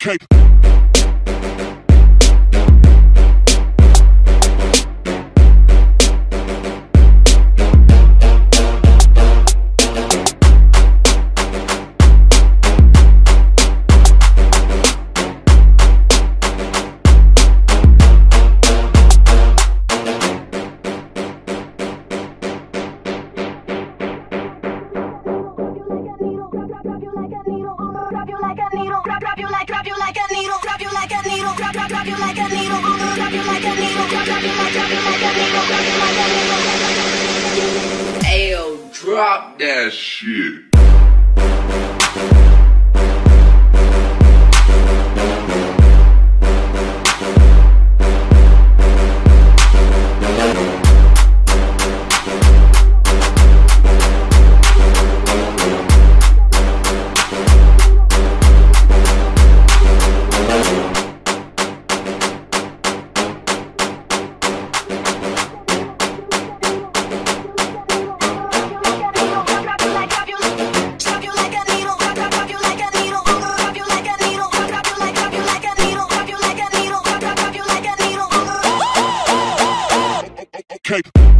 cake. Ayo, drop that shit. cape.